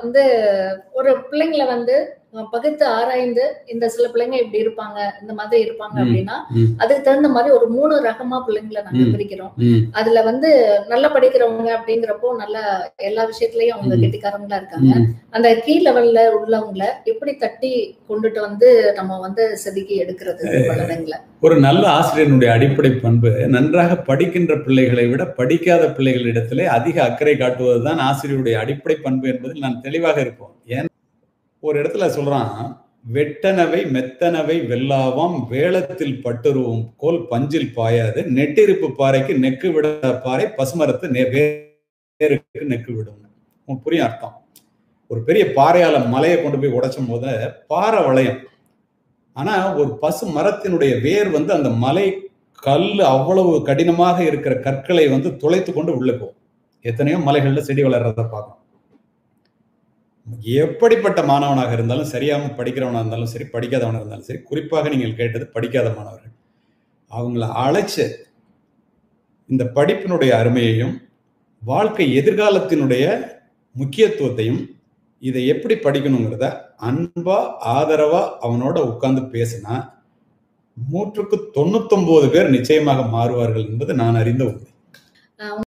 வந்து ஒரு பிள்ளைங்களை வந்து பகுத்து ஆராய்ந்து இந்த சில பிள்ளைங்க இப்படி இருப்பாங்க இந்த மாதிரி இருப்பாங்க. அப்படின்னா. அதுக்கு தகுந்த மாதிரி ஒரு மூணு ரகமா பிள்ளைங்களை நாங்க. பிரிக்கிறோம் அதுல வந்து நல்லா படிக்கிறவங்க அப்படிங்கிறப்போ நல்ல எல்லா விஷயத்துலயும் அவங்க. கெட்டிக்காரங்களா இருக்காங்க அந்த கீ லெவல்ல உள்ளவங்கள எப்படி தட்டி கொண்டுட்டு வந்து நம்ம வந்து செதுக்கி எடுக்கிறது குழந்தைங்கள ஒரு நல்ல ஆசிரியனுடைய அடிப்படை பண்பு நன்றாக படிக்கின்ற பிள்ளைகளை விட படிக்காத பிள்ளைகளிடத்திலே அதிக அக்கறை காட்டுவதுதான் ஆசிரியருடைய அடிப்படை பண்பு என்பதில் நான் தெளிவாக இருப்போம் ஏன் ஒரு இடத்துல சொல்றான் வெட்டனவை மெத்தனவை வெல்லாவாம் வேளத்தில் பட்டுருவும் கோல் பஞ்சில் பாயாது நெட்டிருப்பு பாறைக்கு நெக்கு விட பாறை பசுமரத்து நெ- வேருக்கு நெக்கு விடும். புரியும் அர்த்தம். ஒரு பெரிய பாறையால மலையை கொண்டு போய் உடைச்சும் போது பாறை வளையம். ஆனா ஒரு பசு மரத்தினுடைய வேர் வந்து அந்த மலை கல் அவ்வளவு கடினமாக இருக்கிற கற்களை வந்து துளைத்து கொண்டு உள்ள போகும். எத்தனையோ மலைகள்ல செடி வளர்றத பார்க்கும் எப்படிப்பட்ட மாணவனாக இருந்தாலும் சரியாம படிக்கிறவனா இருந்தாலும் சரி படிக்காதவனாக இருந்தாலும் சரி குறிப்பாக நீங்கள் கேட்டது படிக்காத மாணவர்கள். அவங்கள அழைச்சு இந்த படிப்பினுடைய அருமையையும் வாழ்க்கை எதிர்காலத்தினுடைய முக்கியத்துவத்தையும் இதை எப்படி படிக்கணுங்கிறத அன்பா ஆதரவா அவனோட உட்கார்ந்து பேசினா நூற்றுக்கு தொண்ணூத்தொன்பது பேர் நிச்சயமாக மாறுவார்கள் என்பது நான் அறிந்த உண்மை.